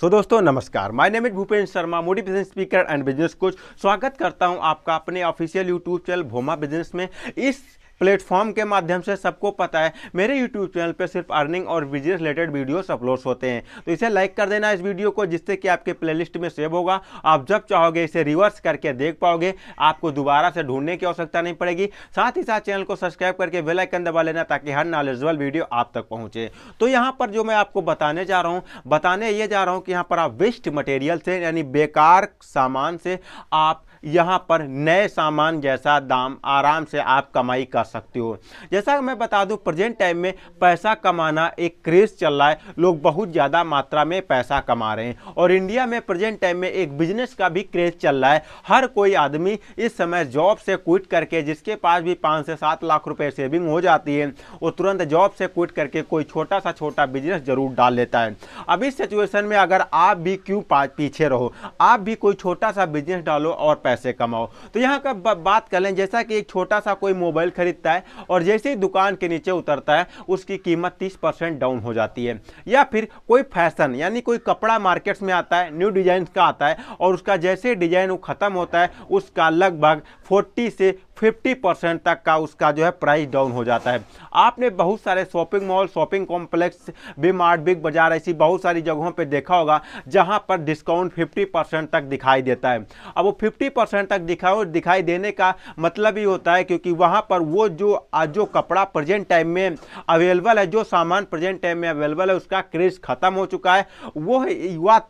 सो so, दोस्तों नमस्कार। My name is Bhupendra Sharma motivation speaker and business coach स्वागत करता हूँ आपका अपने ऑफिशियल यूट्यूब चैनल भोमा बिज़नेस में। इस प्लेटफॉर्म के माध्यम से सबको पता है। मेरे यूट्यूब चैनल पर सिर्फ़ अर्निंग और बिज़नेस रिलेटेड वीडियोस अपलोड्स होते हैं। तो इसे लाइक कर देना इस वीडियो को, जिससे कि आपके प्लेलिस्ट में सेव होगा। आप जब चाहोगे इसे रिवर्स करके देख पाओगे। आपको दोबारा से ढूँढने की आवश्यकता नहीं पड़ेगी। साथ ही साथ चैनल को सब्सक्राइब करके बेलाइकन दबा लेना, ताकि हर नॉलेजेबल वीडियो आप तक पहुँचे। तो यहाँ पर जो मैं आपको बताने जा रहा हूँ, बताने ये जा रहा हूँ कि यहाँ पर आप वेस्ट मटेरियल से, यानी बेकार सामान से आप यहाँ पर नए सामान जैसा दाम आराम से आप कमाई कर सकते हो। जैसा मैं बता दूँ प्रेजेंट टाइम में पैसा कमाना एक क्रेज चल रहा है। लोग बहुत ज़्यादा मात्रा में पैसा कमा रहे हैं। और इंडिया में प्रेजेंट टाइम में एक बिज़नेस का भी क्रेज चल रहा है। हर कोई आदमी इस समय जॉब से क्विट करके, जिसके पास भी पाँच से सात लाख रुपये सेविंग हो जाती है, वो तुरंत जॉब से क्विट करके कोई छोटा सा छोटा बिज़नेस ज़रूर डाल लेता है। अब इस सिचुएशन में अगर आप भी क्यों पीछे रहो, आप भी कोई छोटा सा बिज़नेस डालो और पैसे कमाओ। तो यहाँ का बात कर लें, जैसा कि एक छोटा सा कोई मोबाइल खरीदता है और जैसे ही दुकान के नीचे उतरता है, उसकी कीमत तीस परसेंट डाउन हो जाती है। या फिर कोई फ़ैशन, यानी कोई कपड़ा मार्केट्स में आता है, न्यू डिज़ाइन का आता है और उसका जैसे डिज़ाइन वो खत्म होता है, उसका लगभग फोर्टी से फिफ्टी परसेंट तक का उसका जो है प्राइस डाउन हो जाता है। आपने बहुत सारे shopping mall shopping complex B Mart Big Bazaar ऐसी बहुत सारी जगहों पे देखा होगा, जहाँ पर डिस्काउंट 50 परसेंट तक दिखाई देता है। अब वो 50 परसेंट तक दिखाओ, दिखाई देने का मतलब ही होता है क्योंकि वहाँ पर वो जो जो कपड़ा प्रेजेंट टाइम में अवेलेबल है, जो सामान प्रेजेंट टाइम में अवेलेबल है, उसका क्रेज खत्म हो चुका है। वो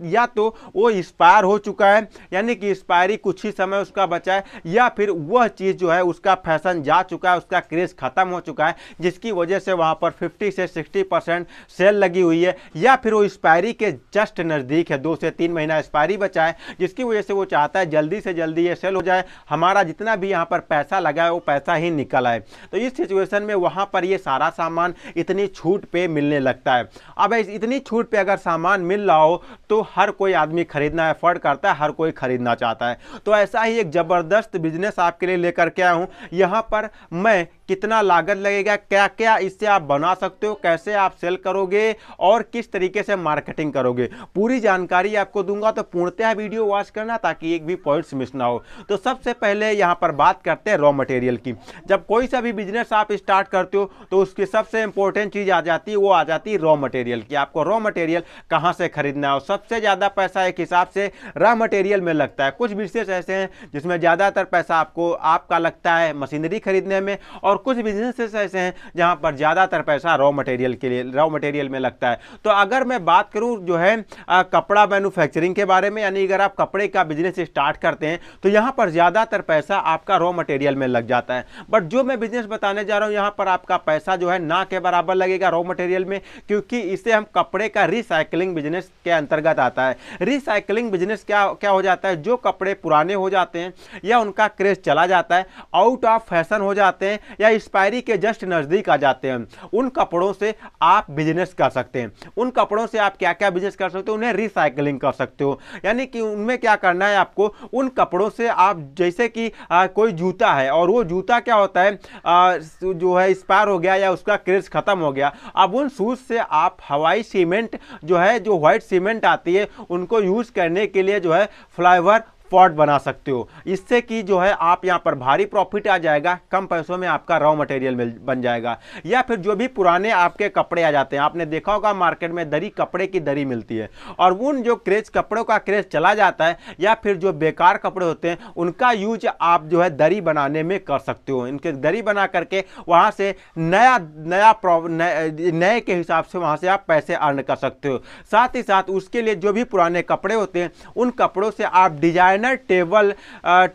या तो वो एक्सपायर हो चुका है, यानी कि एक्सपायरी कुछ ही समय उसका बचा है, या फिर वह चीज़ जो है है, उसका फ़ैशन जा चुका है, उसका क्रेज खत्म हो चुका है, जिसकी वजह से वहाँ पर 50 से 60 परसेंट सेल लगी हुई है, या फिर वो एक्सपायरी के जस्ट नज़दीक है, दो से तीन महीना एक्सपायरी बचा है, जिसकी वजह से वो चाहता है जल्दी से जल्दी ये सेल हो जाए, हमारा जितना भी यहाँ पर पैसा लगा है, वो पैसा ही निकल आए तो इस सिचुएशन में वहाँ पर ये सारा सामान इतनी छूट पे मिलने लगता है। अब इतनी छूट पे अगर सामान मिल रहा हो तो हर कोई आदमी खरीदना एफर्ड करता है, हर कोई खरीदना चाहता है। तो ऐसा ही एक ज़बरदस्त बिज़नेस आपके लिए लेकर के आया हूँ। यहाँ पर मैं कितना लागत लगेगा? क्या क्या इससे आप बना सकते हो? कैसे आप सेल करोगे? और किस तरीके से मार्केटिंग करोगे? पूरी जानकारी आपको दूँगा तो पूर्णतः वीडियो वॉच करना ताकि एक भी पॉइंट्स मिस ना हो। तो सबसे पहले यहाँ पर बात करते हैं रॉ मटेरियल की। जब कोई सा भी बिज़नेस आप स्टार्ट करते हो तो उसकी सबसे इंपॉर्टेंट चीज़ आ जाती है, वो आ जाती है रॉ मटेरियल की। आपको रॉ मटेरियल कहाँ से खरीदना है? सबसे ज़्यादा पैसा एक हिसाब से रॉ मटेरियल में लगता है। कुछ बिज़नेस ऐसे हैं जिसमें ज़्यादातर पैसा आपको, आपका लगता है मशीनरी खरीदने में और कुछ बिजनेसेस ऐसे हैं जहाँ पर ज़्यादातर पैसा रॉ मटेरियल के लिए रॉ मटेरियल में लगता है। तो अगर मैं बात करूँ जो है आ, कपड़ा मैन्युफैक्चरिंग के बारे में यानी अगर आप कपड़े का बिज़नेस स्टार्ट करते हैं तो यहाँ पर ज़्यादातर पैसा आपका रॉ मटेरियल में लग जाता है। बट जो मैं बिज़नेस बताने जा रहा हूँ यहाँ पर आपका पैसा जो है ना के बराबर लगेगा रॉ मटेरियल में क्योंकि इसे हम कपड़े का रिसाइकलिंग बिज़नेस के अंतर्गत आता है। रिसाइकलिंग बिज़नेस क्या क्या हो जाता है? जो कपड़े पुराने हो जाते हैं या उनका क्रेज चला जाता है आउट ऑफ़ फ़ैशन हो जाते हैं या एक्सपायरी के जस्ट नज़दीक आ जाते हैं। उन कपड़ों से आप बिज़नेस कर सकते हैं। उन कपड़ों से आप क्या क्या बिज़नेस कर सकते हो? उन्हें रिसाइकलिंग कर सकते हो। यानी कि उनमें क्या करना है आपको? उन कपड़ों से आप जैसे कि आ, कोई जूता है और वो जूता क्या होता है? आ, जो है एक्सपायर हो गया या उसका क्रेज खत्म हो गया। अब उन शूज़ से आप हवाई सीमेंट जो है जो व्हाइट सीमेंट आती है उनको यूज़ करने के लिए जो है फ्लाईवर पॉट बना सकते हो। इससे कि जो है, आप यहाँ पर भारी प्रॉफिट आ जाएगा, कम पैसों में आपका रॉ मटेरियल मिल, बन जाएगा। या फिर जो भी पुराने आपके कपड़े आ जाते हैं, आपने देखा होगा मार्केट में दरी कपड़े की दरी मिलती है। और उन जो क्रेज कपड़ों का क्रेज चला जाता है, या फिर जो बेकार कपड़े होते हैं, उनका यूज़ आप जो है दरी बनाने में कर सकते हो। इनके दरी बना करके वहाँ से नया नया नए के हिसाब से वहाँ से आप पैसे अर्न कर सकते हो। साथ ही साथ उसके लिए जो भी पुराने कपड़े होते हैं, उन कपड़ों से आप डिज़ाइन डिज़ाइनर टेबल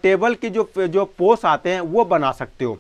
टेबल की जो जो पोस्ट आते हैं वो बना सकते हो।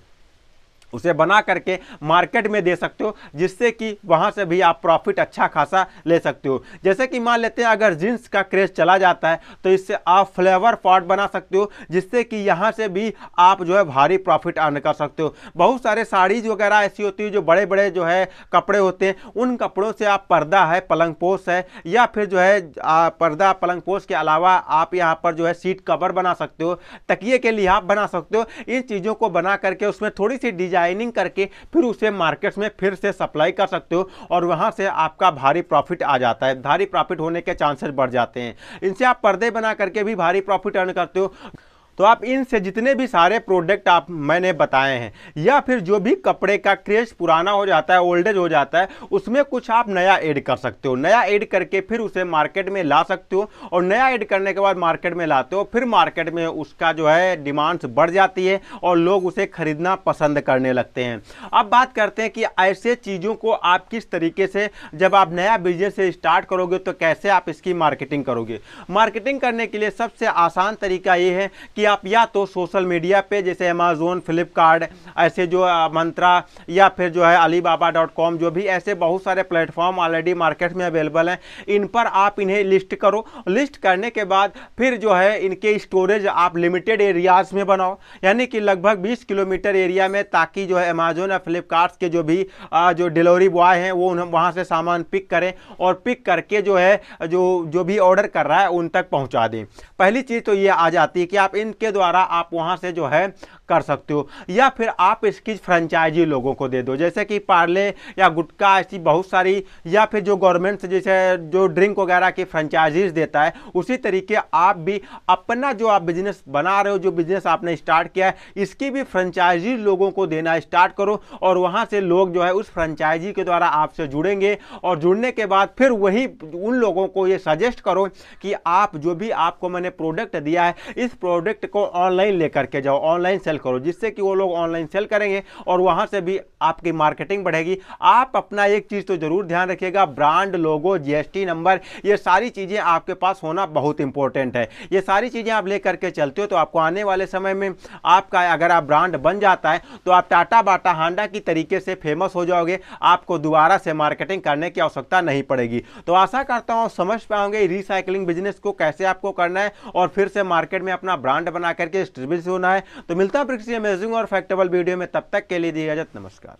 उसे बना करके मार्केट में दे सकते हो, जिससे कि वहाँ से भी आप प्रॉफिट अच्छा खासा ले सकते हो। जैसे कि मान लेते हैं, अगर जींस का क्रेज चला जाता है तो इससे आप फ्लेवर पॉट बना सकते हो, जिससे कि यहाँ से भी आप जो है भारी प्रॉफिट अर्न कर सकते हो। बहुत सारे साड़ीज वगैरह ऐसी होती है, जो बड़े बड़े जो है कपड़े होते हैं, उन कपड़ों से आप पर्दा है, पलंग पोस है, या फिर जो है पर्दा, पलंग पोस के अलावा आप यहाँ पर जो है सीट कवर बना सकते हो, तकिए के आप बना सकते हो। इन चीज़ों को बना करके उसमें थोड़ी सी डिज़ाइन डिज़ाइनिंग करके फिर उसे मार्केट्स में फिर से सप्लाई कर सकते हो और वहाँ से आपका भारी प्रॉफिट आ जाता है। भारी प्रॉफिट होने के चांसेस बढ़ जाते हैं। इनसे आप पर्दे बना करके भी भारी प्रॉफिट अर्न करते हो। तो आप इनसे जितने भी सारे प्रोडक्ट आप मैंने बताए हैं, या फिर जो भी कपड़े का क्रेज पुराना हो जाता है, ओल्डेज हो जाता है, उसमें कुछ आप नया ऐड कर सकते हो। नया ऐड करके फिर उसे मार्केट में ला सकते हो और नया ऐड करने के बाद मार्केट में लाते हो, फिर मार्केट में उसका जो है डिमांड्स बढ़ जाती है और लोग उसे खरीदना पसंद करने लगते हैं। अब बात करते हैं कि ऐसे चीज़ों को आप किस तरीके से, जब आप नया बिज़नेस स्टार्ट करोगे तो कैसे आप इसकी मार्केटिंग करोगे? मार्केटिंग करने के लिए सबसे आसान तरीका ये है कि आप या तो सोशल मीडिया पे, जैसे अमेजोन फ्लिपकार्ट ऐसे जो मंत्रा या फिर जो है अलीबाबा डॉट कॉम जो भी ऐसे बहुत सारे प्लेटफॉर्म ऑलरेडी मार्केट में अवेलेबल हैं, इन पर आप इन्हें लिस्ट करो। लिस्ट करने के बाद फिर जो है इनके स्टोरेज आप लिमिटेड एरियाज़ में बनाओ। यानी कि लगभग 20 किलोमीटर एरिया में ताकि जो है अमेजोन या फ्लिपकार्ट के जो भी जो डिलीवरी बॉय हैं, वो वहाँ से सामान पिक करें और पिक करके जो है, जो जो भी ऑर्डर कर रहा है, उन तक पहुँचा दें। पहली चीज़ तो ये आ जाती है कि आप इनके द्वारा आप वहाँ से जो है कर सकते हो। या फिर आप इसकी फ्रेंचाइजी लोगों को दे दो, जैसे कि पार्ले या गुटका, ऐसी बहुत सारी, या फिर जो गवर्नमेंट से जैसे जो ड्रिंक वगैरह की फ्रेंचाइजीज देता है, उसी तरीके आप भी अपना जो आप बिज़नेस बना रहे हो, जो बिज़नेस आपने स्टार्ट किया है, इसकी भी फ्रेंचाइजी लोगों को देना स्टार्ट करो और वहाँ से लोग जो है उस फ्रेंचाइजी के द्वारा आपसे जुड़ेंगे और जुड़ने के बाद फिर वही उन लोगों को ये सजेस्ट करो कि आप जो भी आपको मैंने प्रोडक्ट दिया है, इस प्रोडक्ट को ऑनलाइन लेकर के जाओ ऑनलाइन सेल करो, जिससे कि वो लोग ऑनलाइन सेल करेंगे और वहाँ से भी आपकी मार्केटिंग बढ़ेगी। आप अपना एक चीज़ तो ज़रूर ध्यान रखिएगा ब्रांड लोगो जीएसटी नंबर ये सारी चीज़ें आपके पास होना बहुत इंपॉर्टेंट है। ये सारी चीज़ें आप लेकर के चलते हो तो आपको आने वाले समय में आपका अगर आप ब्रांड बन जाता है तो आप टाटा बाटा हांडा की तरीके से फ़ेमस हो जाओगे। आपको दोबारा से मार्केटिंग करने की आवश्यकता नहीं पड़ेगी। तो आशा करता हूँ, समझ पाओगे रिसाइकलिंग बिज़नेस को कैसे आपको करना है और फिर से मार्केट में अपना ब्रांड बना करके डिस्ट्रीब्यूट होना है। तो मिलता है और फैक्टेबल वीडियो में, तब तक के लिए दी इजाज़त, नमस्कार।